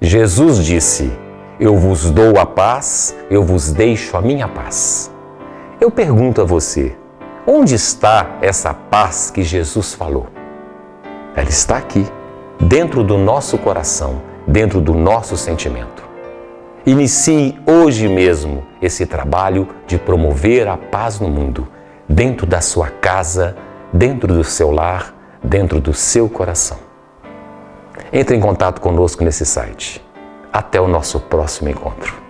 Jesus disse: Eu vos dou a paz, eu vos deixo a minha paz. Eu pergunto a você: onde está essa paz que Jesus falou? Ela está aqui, dentro do nosso coração, dentro do nosso sentimento. Inicie hoje mesmo esse trabalho de promover a paz no mundo, dentro da sua casa, dentro do seu lar, dentro do seu coração. Entre em contato conosco nesse site. Até o nosso próximo encontro.